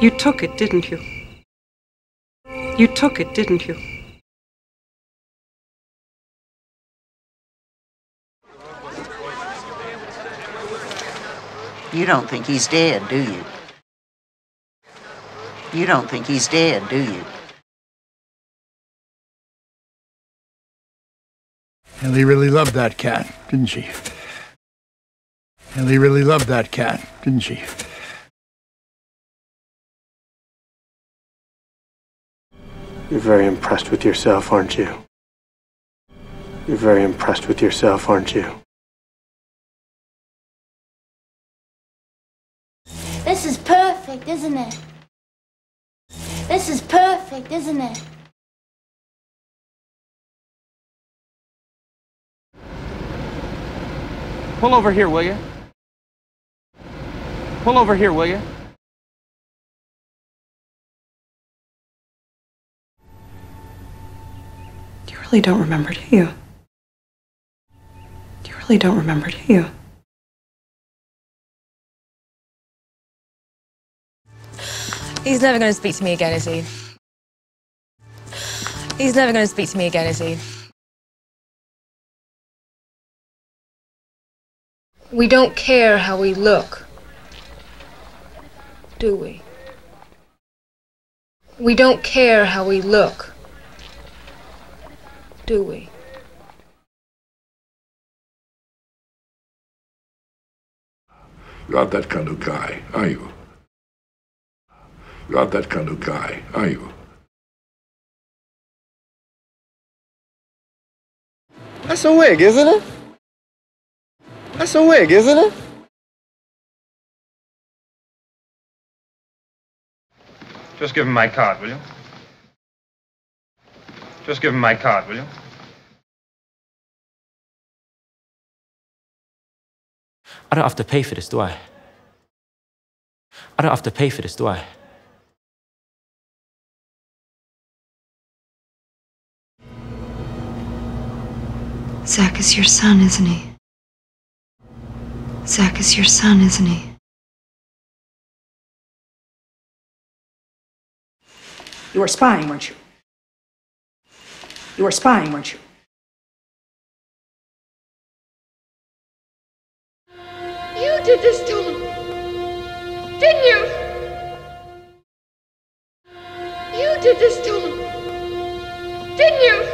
You took it, didn't you? You took it, didn't you? You don't think he's dead, do you? You don't think he's dead, do you? Ellie really loved that cat, didn't she? Ellie really loved that cat, didn't she? You're very impressed with yourself, aren't you? You're very impressed with yourself, aren't you? This is perfect, isn't it? This is perfect, isn't it? Pull over here, will you? Pull over here, will you? Really don't remember, do you? You really don't remember, do you? He's never going to speak to me again, is he? He's never going to speak to me again, is he? We don't care how we look, do we? We don't care how we look, do we? You aren't that kind of guy, are you? You aren't that kind of guy, are you? That's a wig, isn't it? That's a wig, isn't it? Just give him my card, will you? Just give him my card, will you? I don't have to pay for this, do I? I don't have to pay for this, do I? Zach is your son, isn't he? Zach is your son, isn't he? You were spying, weren't you? You were spying, weren't you? You did this to him. Didn't you? You did this to him. Didn't you?